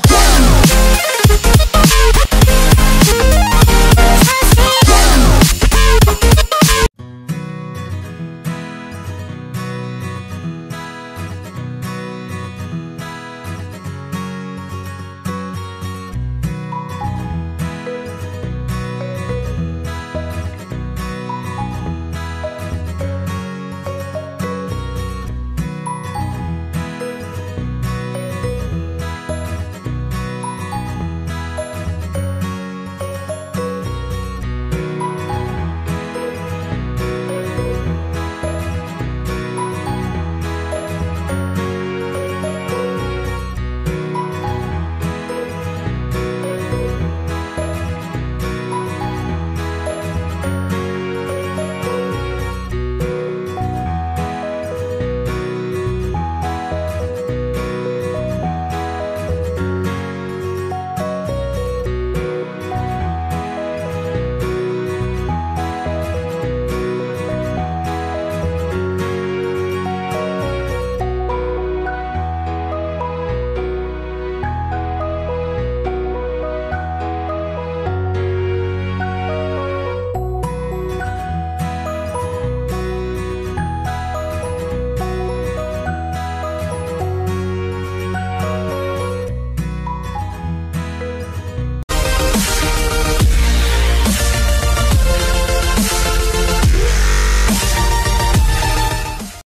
go.